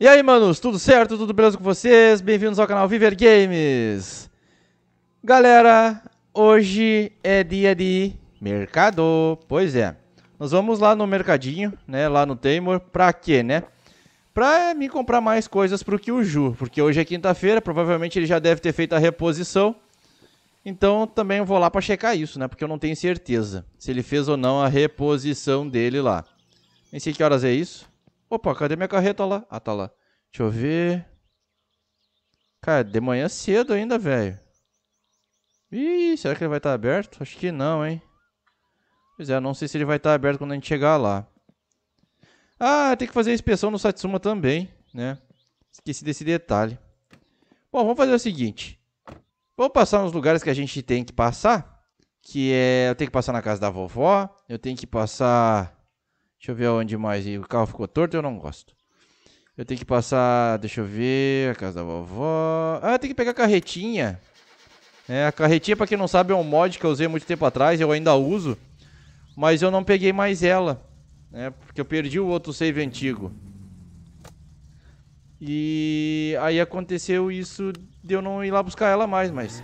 E aí, manos, tudo certo? Tudo beleza com vocês? Bem-vindos ao canal Viver Games. Galera, hoje é dia de mercado. Pois é. Nós vamos lá no mercadinho, né, lá no Taymor. Pra quê, né? Pra me comprar mais coisas pro Kyuju, porque hoje é quinta-feira, provavelmente ele já deve ter feito a reposição. Então também vou lá pra checar isso, né? Porque eu não tenho certeza se ele fez ou não a reposição dele lá. Nem sei que horas é isso. Opa, cadê minha carreta lá? Ah, tá lá. Deixa eu ver. Cara, de manhã cedo ainda, velho. Ih, será que ele vai estar aberto? Acho que não, hein. Pois é, não sei se ele vai estar aberto quando a gente chegar lá. Ah, tem que fazer a inspeção no Satsuma também, né? Esqueci desse detalhe. Bom, vamos fazer o seguinte. Vamos passar nos lugares que a gente tem que passar. Que é... Eu tenho que passar na casa da vovó. Eu tenho que passar Deixa eu ver onde mais. E o carro ficou torto, eu não gosto. Eu tenho que passar, deixa eu ver, a casa da vovó. Ah, tem que pegar a carretinha. É, a carretinha, pra quem não sabe, é um mod que eu usei muito tempo atrás, eu ainda uso. Mas eu não peguei mais ela. Né, porque eu perdi o outro save antigo. E aí aconteceu isso de eu não ir lá buscar ela mais, mas...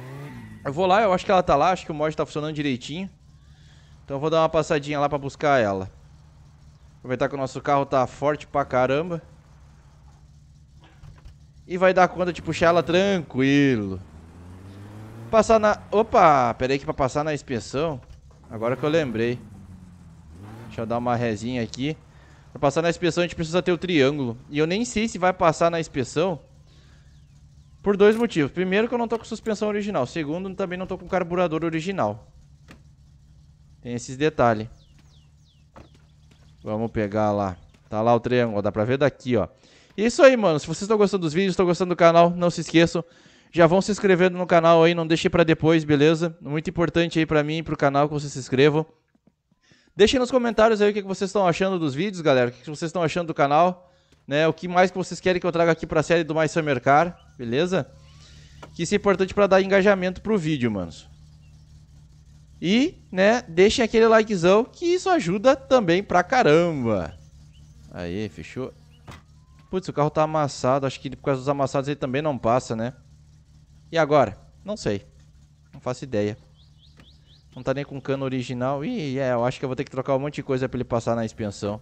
Eu vou lá, eu acho que ela tá lá, acho que o mod tá funcionando direitinho. Então eu vou dar uma passadinha lá pra buscar ela. Aproveitar que o nosso carro tá forte pra caramba. E vai dar conta de puxar ela tranquilo. Passar na... Opa, peraí que pra passar na inspeção... Agora que eu lembrei. Deixa eu dar uma resinha aqui. Pra passar na inspeção a gente precisa ter o triângulo. E eu nem sei se vai passar na inspeção. Por dois motivos. Primeiro que eu não tô com suspensão original. Segundo, também não tô com carburador original. Tem esses detalhes. Vamos pegar lá. Tá lá o triângulo, dá pra ver daqui, ó. Isso aí, mano. Se vocês estão gostando dos vídeos, estão gostando do canal, não se esqueçam. Já vão se inscrevendo no canal aí, não deixem pra depois, beleza? Muito importante aí pra mim e pro canal que vocês se inscrevam. Deixem nos comentários aí o que vocês estão achando dos vídeos, galera. O que vocês estão achando do canal. Né? O que mais que vocês querem que eu traga aqui pra série do Mais Summer Car, beleza? Que isso é importante pra dar engajamento pro vídeo, manos. E, né, deixem aquele likezão que isso ajuda também pra caramba. Aí, fechou. Putz, o carro tá amassado. Acho que por causa dos amassados ele também não passa, né? E agora? Não sei. Não faço ideia. Não tá nem com cano original. Ih, é, eu acho que eu vou ter que trocar um monte de coisa pra ele passar na expensão.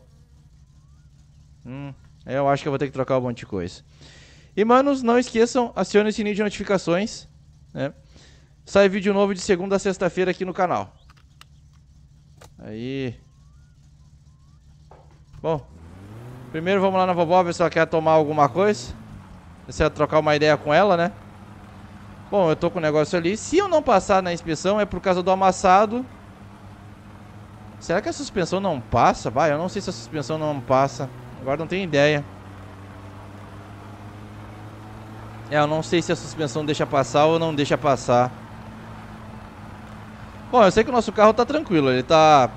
Hum, eu acho que eu vou ter que trocar um monte de coisa. E, manos, não esqueçam, acione o sininho de notificações, né? Sai vídeo novo de segunda a sexta-feira aqui no canal. Aí. Bom. Primeiro vamos lá na vovó ver se ela quer tomar alguma coisa. Se ela trocar uma ideia com ela, né? Bom, eu tô com o negócio ali. Se eu não passar na inspeção é por causa do amassado. Será que a suspensão não passa? Vai, eu não sei se a suspensão não passa. Agora não tenho ideia. É, eu não sei se a suspensão deixa passar ou não deixa passar. Bom, eu sei que o nosso carro tá tranquilo, ele tá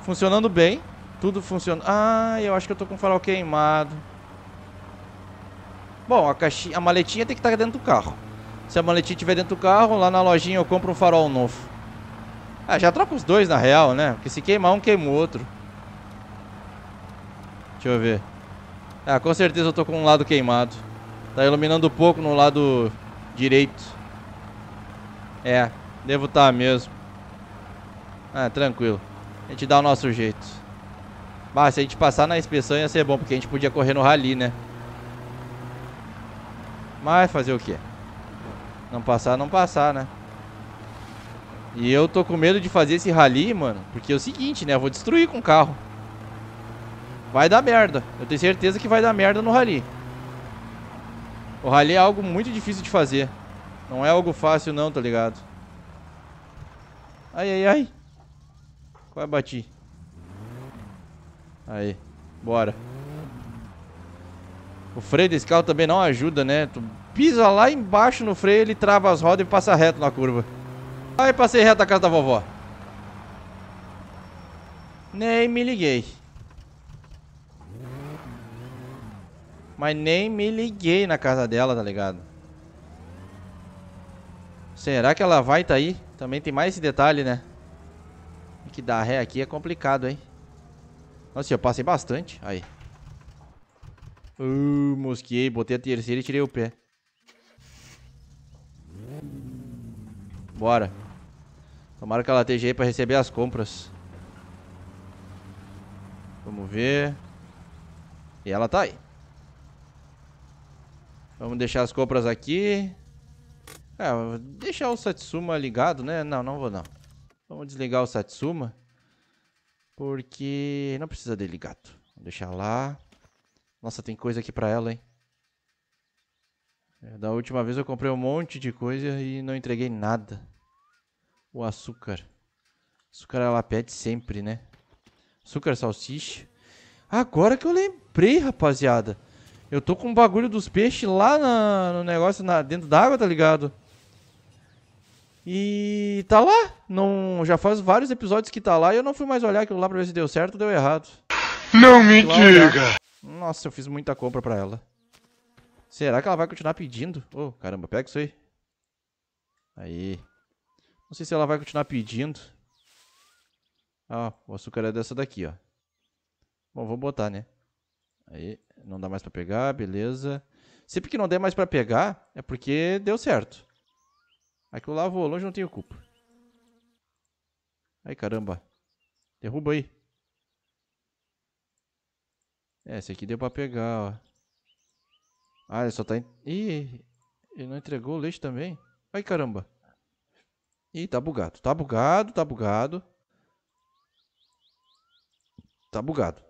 funcionando bem, tudo funciona. Ah, eu acho que eu tô com o farol queimado. Bom, a caixinha, a maletinha tem que estar dentro do carro. Se a maletinha estiver dentro do carro, lá na lojinha eu compro um farol novo. Ah, já troca os dois na real, né? Porque se queimar um, queima o outro. Deixa eu ver. Ah, com certeza eu tô com um lado queimado. Tá iluminando um pouco no lado direito. É, Devo estar tá mesmo. Ah, tranquilo. A gente dá o nosso jeito. Mas se a gente passar na inspeção ia ser bom, porque a gente podia correr no rally, né? Mas fazer o quê? Não passar, não passar, né? E eu tô com medo de fazer esse rally, mano. Porque é o seguinte, né? Eu vou destruir com o carro. Vai dar merda. Eu tenho certeza que vai dar merda no rally. O rally é algo muito difícil de fazer. Não é algo fácil não, tá ligado? Ai, ai, ai. Quase bati. Aí, bora. O freio desse carro também não ajuda, né? Tu pisa lá embaixo no freio, ele trava as rodas e passa reto na curva. Aí passei reto a casa da vovó. Nem me liguei. Mas nem me liguei na casa dela, tá ligado? Será que ela vai tá aí? Também tem mais esse detalhe, né? Que dar ré aqui é complicado, hein? Nossa, eu passei bastante. Aí. Uh, mosquei, botei a terceira e tirei o pé. Bora. Tomara que ela esteja aí pra receber as compras. Vamos ver. E ela tá aí. Vamos deixar as compras aqui. É, deixar o Satsuma ligado, né? Não, não vou não. Vamos desligar o Satsuma. Porque não precisa dele ligado. Vou deixar lá. Nossa, tem coisa aqui pra ela, hein? É, da última vez eu comprei um monte de coisa e não entreguei nada. O açúcar. Açúcar ela pede sempre, né? Açúcar, salsicha. Agora que eu lembrei, rapaziada. Eu tô com o bagulho dos peixes lá na, no negócio na, dentro d'água, tá ligado? E tá lá. Não, já faz vários episódios que tá lá e eu não fui mais olhar aquilo lá pra ver se deu certo ou deu errado. Não me diga! Nossa, eu fiz muita compra pra ela. Será que ela vai continuar pedindo? Ô, oh, caramba, pega isso aí. Aí. Não sei se ela vai continuar pedindo. Ah, o açúcar é dessa daqui, ó. Bom, vou botar, né? Aí, não dá mais pra pegar, beleza. Sempre que não der mais pra pegar, é porque deu certo. Aquilo lá voou longe, não tenho culpa. Ai, caramba. Derruba aí. É, esse aqui deu pra pegar, ó. Ah, ele só tá... Ih, ele não entregou o leite também? Ai, caramba. Ih, tá bugado. Tá bugado, tá bugado. Tá bugado.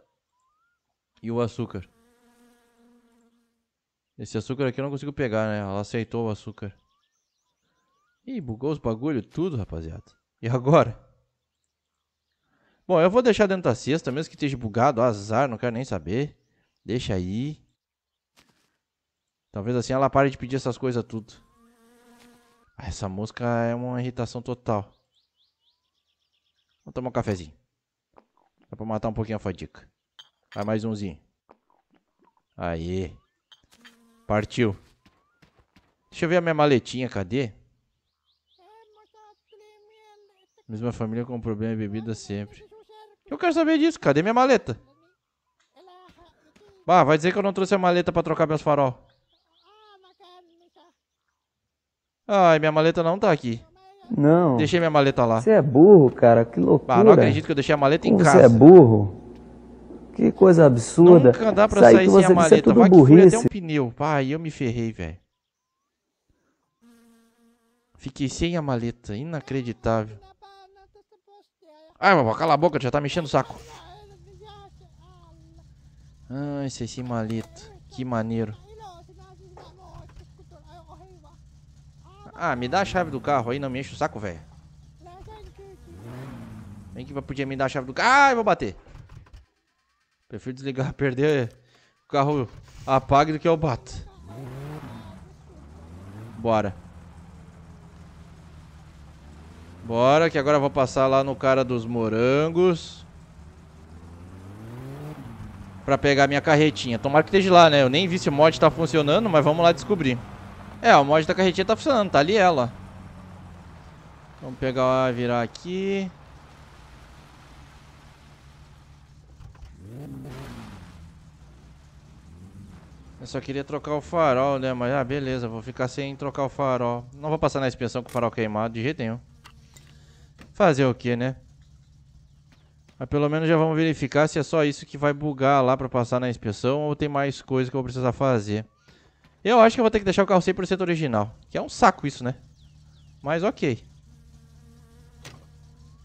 E o açúcar? Esse açúcar aqui eu não consigo pegar, né? Ela aceitou o açúcar. Ih, bugou os bagulho tudo, rapaziada. E agora? Bom, eu vou deixar dentro da cesta, mesmo que esteja bugado, azar, não quero nem saber. Deixa aí. Talvez assim ela pare de pedir essas coisas tudo. Ah, essa música é uma irritação total. Vou tomar um cafezinho. Dá pra matar um pouquinho a fadiga. Vai mais umzinho. Aí. Partiu. Deixa eu ver a minha maletinha, cadê? Mesma família com problema de bebida sempre. Eu quero saber disso. Cadê minha maleta? Bah, vai dizer que eu não trouxe a maleta pra trocar meus farol. Ai, minha maleta não tá aqui. Não. Deixei minha maleta lá. Você é burro, cara. Que loucura. Ah, não acredito que eu deixei a maleta Como em casa. Você é burro. Que coisa absurda. Nunca dá pra Sair sair sem a é maleta. tudo Vai que fure até burrice. um pneu. Pá, aí eu me ferrei, velho. Fiquei sem a maleta. Inacreditável. Ai, vovó, cala a boca, já tá mexendo o saco. Ai, sei sem maleta. Que maneiro. Ah, me dá a chave do carro aí, não me enche o saco, velho. Vem que podia me dar a chave do carro. Ai, vou bater. Prefiro desligar, perder o carro apague do que eu bato. Bora. Bora, que agora eu vou passar lá no cara dos morangos. Pra pegar minha carretinha. Tomara que esteja lá, né? Eu nem vi se o mod tá funcionando, mas vamos lá descobrir. É, o mod da carretinha tá funcionando, tá ali ela. Vamos pegar, virar aqui. Eu só queria trocar o farol, né? Mas, ah, beleza, vou ficar sem trocar o farol. Não vou passar na inspeção com o farol queimado de jeito nenhum. Fazer o que, né? Mas pelo menos já vamos verificar se é só isso que vai bugar lá pra passar na inspeção ou tem mais coisa que eu vou precisar fazer. Eu acho que eu vou ter que deixar o carro 100% original. Que é um saco isso, né? Mas ok.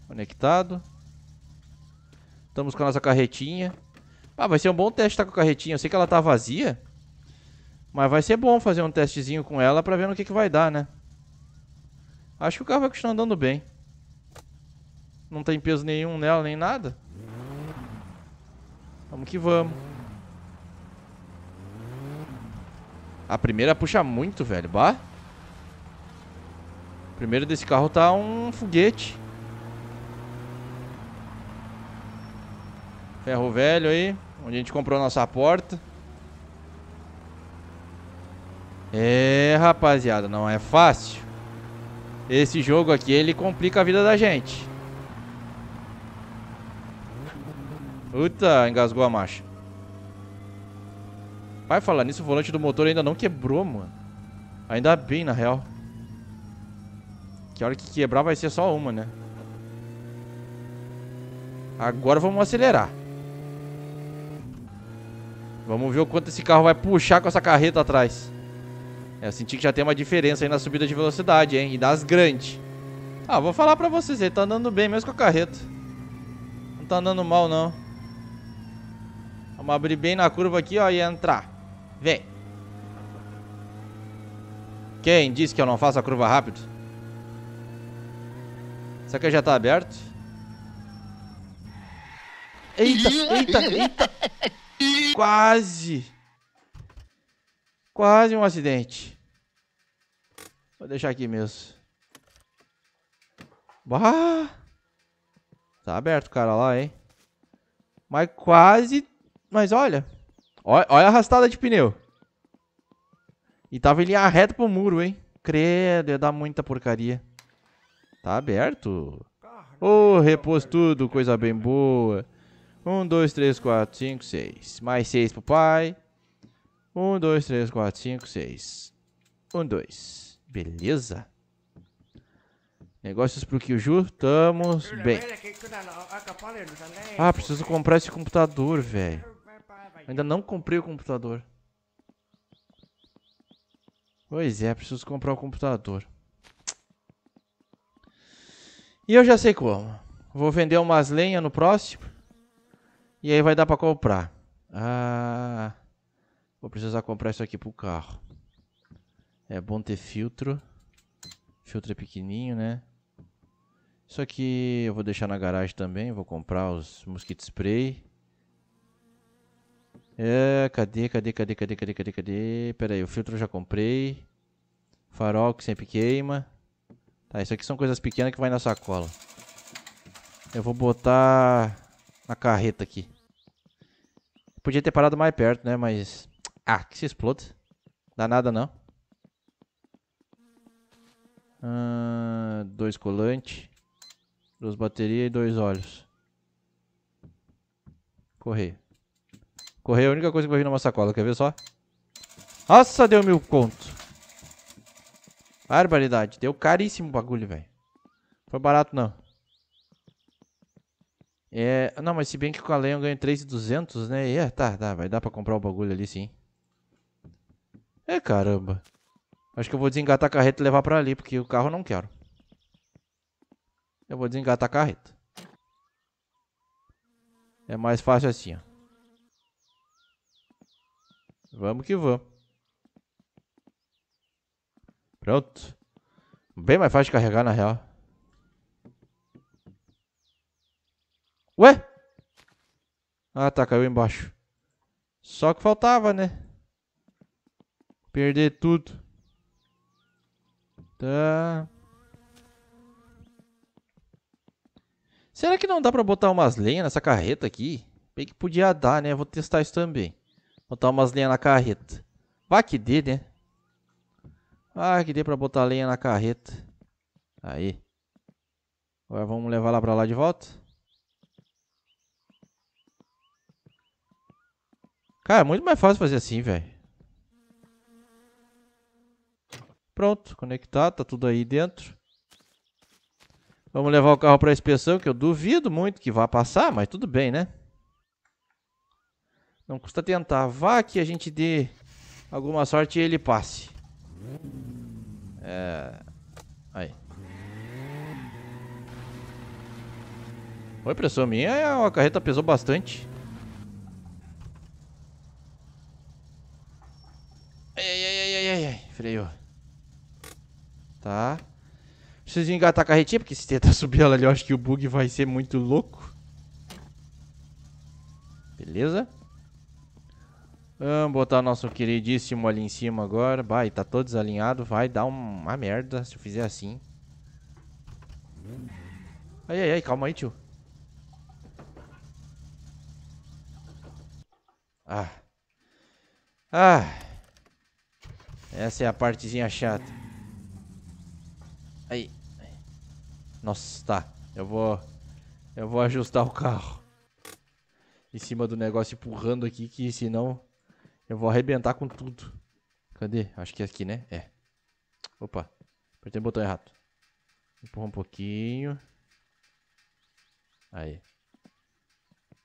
Conectado. Estamos com a nossa carretinha. Ah, vai ser um bom teste estar com a carretinha. Eu sei que ela tá vazia. Mas vai ser bom fazer um testezinho com ela pra ver no que, que vai dar, né? Acho que o carro vai continuar andando bem. Não tem peso nenhum nela, nem nada. Vamos que vamos. A primeira puxa muito, velho. Bah. O primeiro desse carro tá um foguete. Ferro velho aí. Onde a gente comprou nossa porta. É, rapaziada, não é fácil. Esse jogo aqui, ele complica a vida da gente. Puta, engasgou a marcha. Vai falar nisso, o volante do motor ainda não quebrou, mano. Ainda bem, na real. Que a hora que quebrar vai ser só uma, né? Agora vamos acelerar. Vamos ver o quanto esse carro vai puxar com essa carreta atrás. É, eu senti que já tem uma diferença aí na subida de velocidade, hein? E das grandes. Ah, vou falar pra vocês, ele tá andando bem mesmo com a carreta. Não tá andando mal, não. Vamos abrir bem na curva aqui, ó, e entrar. Vem. Quem disse que eu não faço a curva rápido? Será que já tá aberto? Eita, eita, eita. Quase. Quase um acidente. Vou deixar aqui mesmo. Bah! Tá aberto o cara lá, hein? Mas quase... Mas olha. Olha, olha a arrastada de pneu. E tava em linha reta pro muro, hein? Credo, ia dar muita porcaria. Tá aberto. Ô, oh, repôs tudo, coisa bem boa. Um, dois, três, quatro, cinco, seis. Mais seis pro pai. Um, dois, três, quatro, cinco, seis. Um, dois. Beleza. Negócios pro Kyuju. Estamos bem. Ah, preciso comprar esse computador, velho. Ainda não comprei o computador. Pois é, preciso comprar o computador. E eu já sei como. Vou vender umas lenhas no próximo. E aí vai dar pra comprar. Ah, vou precisar comprar isso aqui pro carro. É bom ter filtro. Filtro é pequenininho, né? Isso aqui eu vou deixar na garagem também. Vou comprar os mosquito spray. É, cadê, cadê, cadê, cadê, cadê, cadê, cadê? Pera aí, o filtro eu já comprei. Farol que sempre queima. Tá, isso aqui são coisas pequenas que vai na sacola. Eu vou botar na carreta aqui. Podia ter parado mais perto, né? Mas... Ah, que se exploda. Dá nada, não. Ah, dois colantes. Duas baterias e dois olhos. Correio. Correio é a única coisa que vai vir numa sacola. Quer ver só? Nossa, deu mil conto. Barbaridade. Deu caríssimo o bagulho, velho. Foi barato, não. É, não, mas se bem que com a Leon ganha 3,200, né? É, tá, tá, vai dar pra comprar o bagulho ali sim. É, caramba. Acho que eu vou desengatar a carreta e levar pra ali, porque o carro eu não quero. Eu vou desengatar a carreta. É mais fácil assim, ó. Vamos que vamos. Pronto. Bem mais fácil de carregar na real. Ué? Ah, tá, caiu embaixo. Só que faltava, né? Perder tudo. Tá. Será que não dá pra botar umas lenhas nessa carreta aqui? Bem que podia dar, né? Vou testar isso também. Botar umas lenhas na carreta. Vai que dê, né? Ah, que dê pra botar lenha na carreta. Aí. Agora vamos levar lá pra lá de volta. Cara, muito mais fácil fazer assim, velho. Pronto, conectado, tá tudo aí dentro. Vamos levar o carro para inspeção, que eu duvido muito que vá passar, mas tudo bem, né? Não custa tentar. Vá que a gente dê alguma sorte e ele passe. É... Aí. Foi impressão minha, a carreta pesou bastante. freio. Tá. Preciso engatar a carretinha, porque se tentar subir ela ali, eu acho que o bug vai ser muito louco. Beleza. Vamos botar nosso queridíssimo ali em cima agora. Vai, tá todo desalinhado. Vai dar uma merda se eu fizer assim. Ai, ai, ai, calma aí, tio. Ah. Ah. Essa é a partezinha chata. Aí. Nossa, tá. Eu vou... Eu vou ajustar o carro. Em cima do negócio empurrando aqui, que senão... Eu vou arrebentar com tudo. Cadê? Acho que é aqui, né? É. Opa. Apertei o botão errado. Empurra um pouquinho. Aí.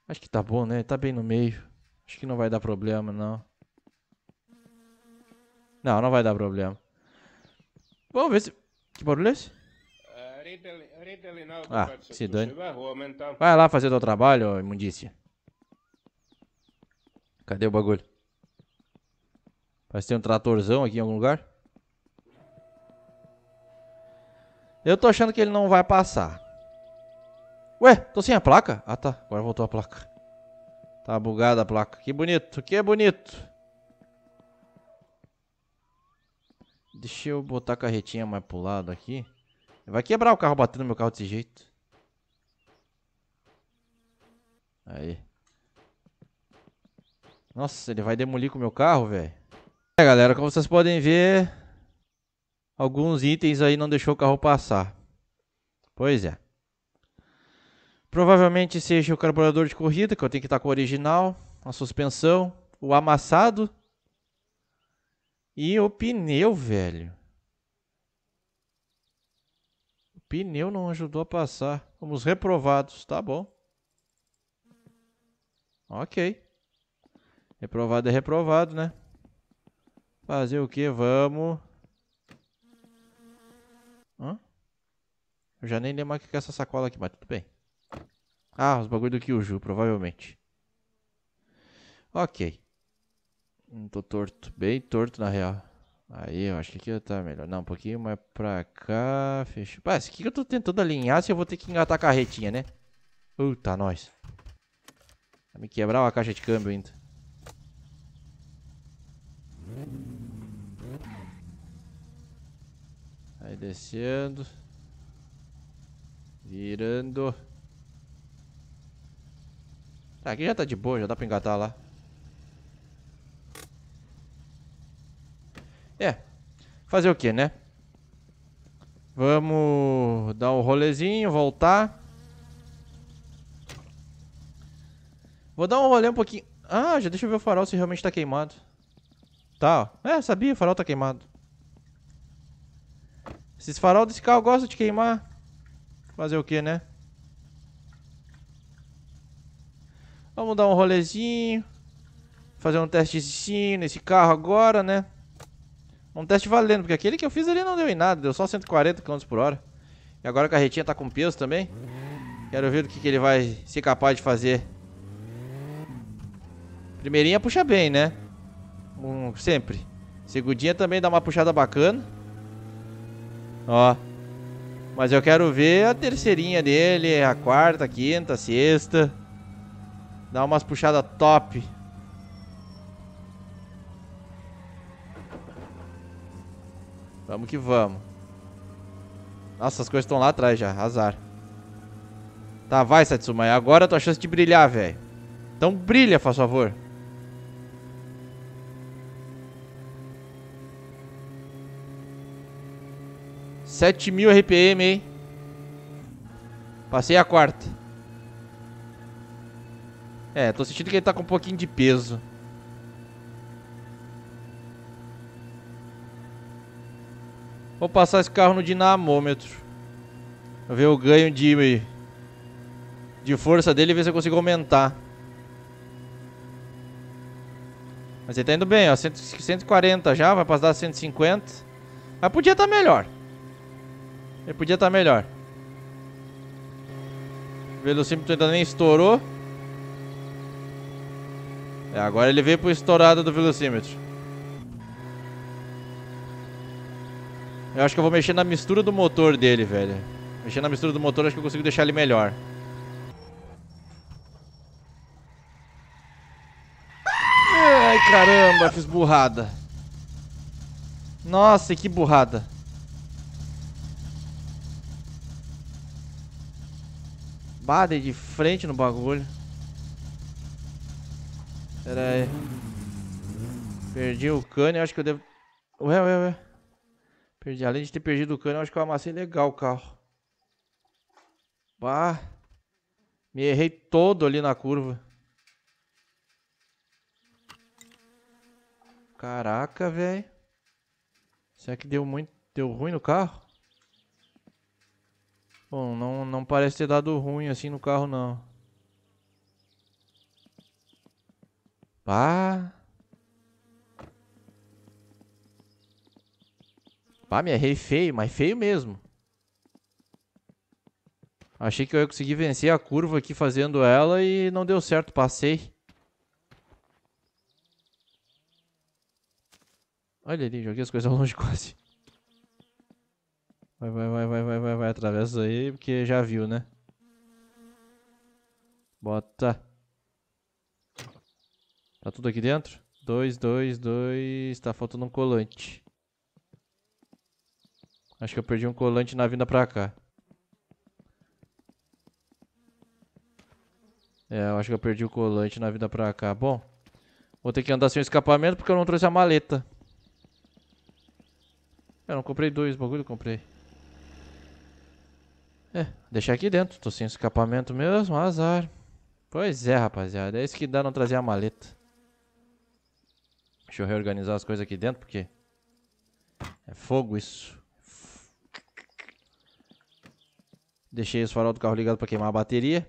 Acho que tá bom, né? Tá bem no meio. Acho que não vai dar problema, não. Não, não vai dar problema. Vamos ver se... Que barulho é esse? Ah, se dane. Vai lá fazer teu trabalho, imundícia. Cadê o bagulho? Parece que tem um tratorzão aqui em algum lugar. Eu tô achando que ele não vai passar. Ué, tô sem a placa? Ah tá, agora voltou a placa. Tá bugada a placa. Que bonito, que bonito. Deixa eu botar a carretinha mais pro lado aqui. Vai quebrar o carro batendo no meu carro desse jeito. Aí. Nossa, ele vai demolir com o meu carro, velho. É, galera, como vocês podem ver, alguns itens aí não deixou o carro passar. Pois é. Provavelmente seja o carburador de corrida, que eu tenho que estar com o original, a suspensão, o amassado e o pneu, velho. Pneu não ajudou a passar. Fomos reprovados, tá bom. Ok. Reprovado é reprovado, né? Fazer o que? Vamos. Hã? Eu já nem lembro mais o que é essa sacola aqui, mas tudo bem. Ah, os bagulho do Kyuju, provavelmente. Ok. Não tô torto. Bem torto, na real. Aí, eu acho que aqui tá melhor. Não, um pouquinho mais pra cá. Fechou. Pá, esse aqui que eu tô tentando alinhar se eu vou ter que engatar a carretinha, né? Puta, nós. Vai me quebrar a caixa de câmbio ainda. Aí descendo. Virando. Tá, aqui já tá de boa, já dá pra engatar lá. É. Fazer o que, né? Vamos dar um rolezinho, voltar. Vou dar um rolê um pouquinho. Ah, já deixa eu ver o farol se realmente tá queimado. Tá, ó. É, sabia, o farol tá queimado. Esses farol desse carro gostam de queimar. Fazer o que, né? Vamos dar um rolezinho. Fazer um testezinho nesse carro agora, né? Um teste valendo, porque aquele que eu fiz ali não deu em nada, deu só 140 km por hora. E agora a carretinha tá com peso também. Quero ver o que, que ele vai ser capaz de fazer. Primeirinha puxa bem, né? Um, sempre. Segundinha também dá uma puxada bacana. Ó. Mas eu quero ver a terceirinha dele, a quarta, a quinta, a sexta. Dá umas puxadas top. Vamos que vamos. Nossa, as coisas estão lá atrás já. Azar. Tá, vai, Satsuma. Agora é a tua chance de brilhar, velho. Então brilha, faz favor. Sete mil RPM, hein? Passei a quarta. É, tô sentindo que ele tá com um pouquinho de peso. Vou passar esse carro no dinamômetro. Pra ver o ganho de, de força dele e ver se eu consigo aumentar. Mas ele tá indo bem, ó. 140 já, vai passar a 150. Mas podia estar tá melhor. Ele podia estar tá melhor. O velocímetro ainda nem estourou. É, agora ele veio pro estourado do velocímetro. Eu acho que eu vou mexer na mistura do motor dele, velho. Mexer na mistura do motor, acho que eu consigo deixar ele melhor. Ai, caramba, fiz burrada. Nossa, que burrada. Bade de frente no bagulho. Pera aí. Perdi o cano, acho que eu devo... Ué, ué, ué. Perdi. Além de ter perdido o cano, eu acho que eu amassei legal o carro. Bah. Me errei todo ali na curva. Caraca, velho. Será que deu muito. Deu ruim no carro? Bom, não, não parece ter dado ruim assim no carro, não. Pá. Pá, me errei feio, mas feio mesmo. Achei que eu ia conseguir vencer a curva aqui fazendo ela e não deu certo, passei. Olha ali, joguei as coisas longe quase. Vai, vai, vai, vai, vai, vai, vai, atravessa aí, porque já viu, né? Bota. Tá tudo aqui dentro? Dois, dois, dois. Tá faltando um colante. Acho que eu perdi um colante na vinda pra cá. É, eu acho que eu perdi o colante na vinda pra cá. Bom, vou ter que andar sem escapamento porque eu não trouxe a maleta. Eu não comprei dois bagulho, comprei. É, deixar aqui dentro. Tô sem escapamento mesmo, azar. Pois é, rapaziada. É isso que dá não trazer a maleta. Deixa eu reorganizar as coisas aqui dentro, porque... É fogo isso. Deixei os farol do carro ligado pra queimar a bateria.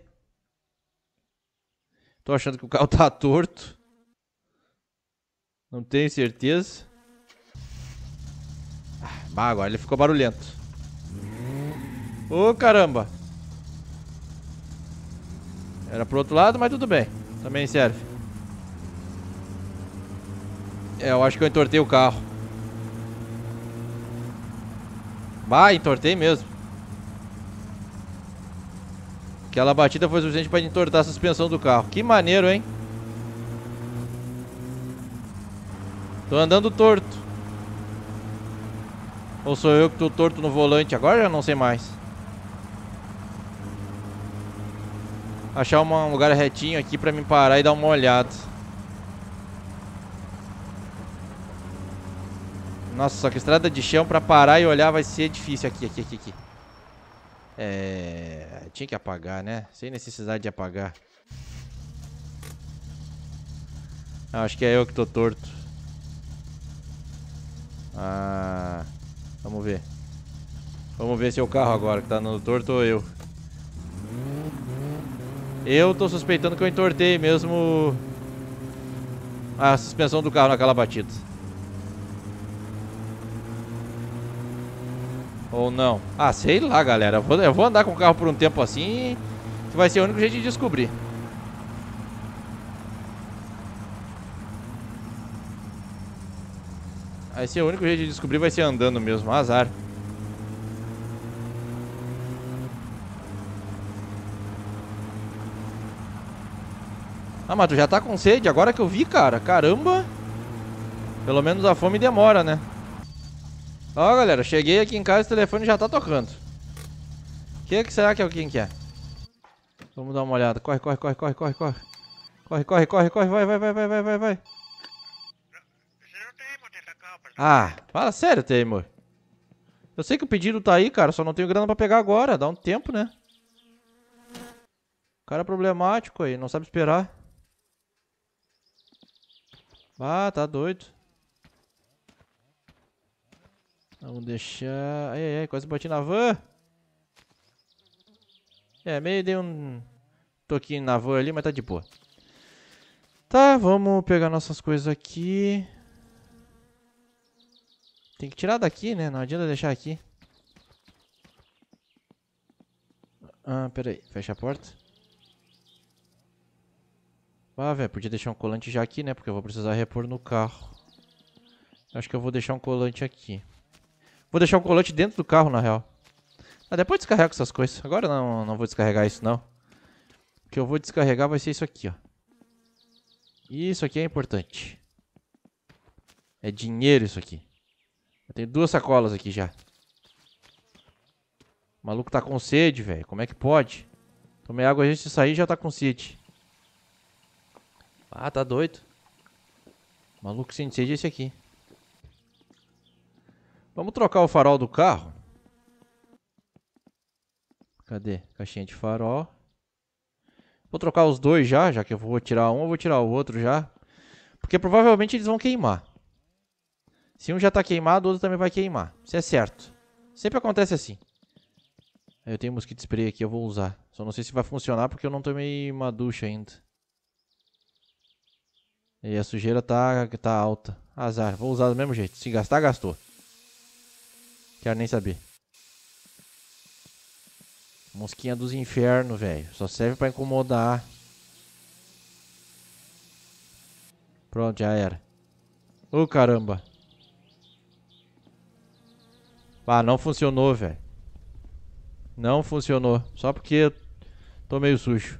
Tô achando que o carro tá torto. Não tenho certeza. Ah, agora ele ficou barulhento. Ô, oh, caramba. Era pro outro lado, mas tudo bem. Também serve. É, eu acho que eu entortei o carro. Bah, entortei mesmo. Aquela batida foi suficiente para entortar a suspensão do carro. Que maneiro, hein? Tô andando torto. Ou sou eu que tô torto no volante? Agora eu não sei mais. Achar um lugar retinho aqui pra me parar e dar uma olhada. Nossa, só que estrada de chão pra parar e olhar vai ser difícil aqui, aqui, aqui, aqui. É... Tinha que apagar, né? Sem necessidade de apagar. Ah, acho que é eu que tô torto. Ah... Vamos ver. Vamos ver se é o carro agora que tá no torto ou eu. Eu tô suspeitando que eu entortei mesmo a suspensão do carro naquela batida. Ou não? Ah, sei lá, galera. Eu vou, eu vou andar com o carro por um tempo assim vai ser o único jeito de descobrir. Vai ser o único jeito de descobrir vai ser andando mesmo. Azar. Ah, mas tu já tá com sede agora que eu vi, cara. Caramba. Pelo menos a fome demora, né? Ó, galera, cheguei aqui em casa e o telefone já tá tocando. O que, que será que é o quem que é? Vamos dar uma olhada. Corre, corre, corre, corre, corre, corre. Corre, corre, corre, corre, vai, vai, vai, vai, vai, vai, vai. Ah, fala sério, Teimur. Eu sei que o pedido tá aí, cara, só não tenho grana pra pegar agora. Dá um tempo, né? Cara é problemático aí, não sabe esperar. Ah, tá doido. Vamos deixar... Ai, ai, ai, quase bati na van. É, meio dei um toquinho na van ali, mas tá de boa. Tá, vamos pegar nossas coisas aqui. Tem que tirar daqui, né? Não adianta deixar aqui. Ah, pera aí. Fecha a porta. Ah, velho, podia deixar um colante já aqui, né? Porque eu vou precisar repor no carro. Acho que eu vou deixar um colante aqui. Vou deixar um colante dentro do carro, na real. Ah, depois descarrego essas coisas. Agora não, não vou descarregar isso, não. O que eu vou descarregar vai ser isso aqui, ó. Isso aqui é importante. É dinheiro isso aqui. Eu tenho duas sacolas aqui já. O maluco tá com sede, velho. Como é que pode? Tomei água antes de sair já tá com sede. Ah, tá doido. Maluco sem é esse aqui. Vamos trocar o farol do carro. Cadê? Caixinha de farol. Vou trocar os dois já, já que eu vou tirar um, eu vou tirar o outro já. Porque provavelmente eles vão queimar. Se um já tá queimado, o outro também vai queimar. Isso é certo. Sempre acontece assim. Eu tenho mosquito spray aqui, eu vou usar. Só não sei se vai funcionar porque eu não tomei uma ducha ainda. E a sujeira tá, tá alta. Azar, vou usar do mesmo jeito. Se gastar, gastou. Quero nem saber. Mosquinha dos infernos, velho. Só serve pra incomodar. Pronto, já era. Ô, oh, caramba. Ah, não funcionou, velho. Não funcionou. Só porque tô meio sujo.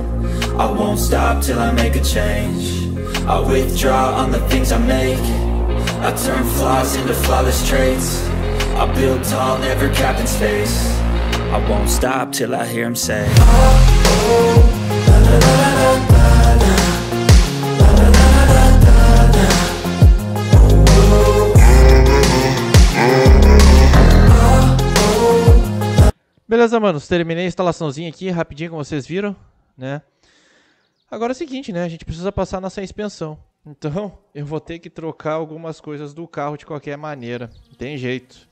I won't stop till I make a change. I withdraw on the things I make. I turn flaws into flawless traits. I build tall, never capped in space. I won't stop till I hear him say Beleza, manos, terminei a instalaçãozinha aqui, rapidinho, como vocês viram, né? Agora é o seguinte, né? A gente precisa passar nossa inspeção. Então, eu vou ter que trocar algumas coisas do carro de qualquer maneira. Não tem jeito.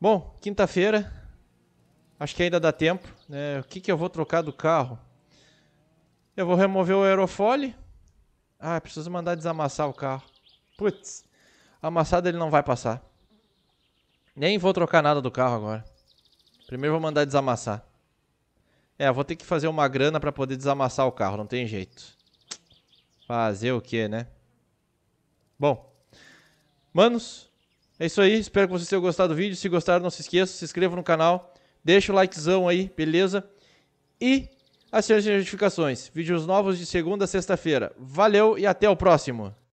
Bom, quinta-feira. Acho que ainda dá tempo. Né? O que, que eu vou trocar do carro? Eu vou remover o aerofólio. Ah, preciso mandar desamassar o carro. Putz, amassado ele não vai passar. Nem vou trocar nada do carro agora. Primeiro vou mandar desamassar. É, vou ter que fazer uma grana para poder desamassar o carro, não tem jeito. Fazer o que, né? Bom, manos, é isso aí. Espero que vocês tenham gostado do vídeo. Se gostaram, não se esqueça, se inscreva no canal. Deixa o likezão aí, beleza? E acione as notificações. Vídeos novos de segunda a sexta-feira. Valeu e até o próximo.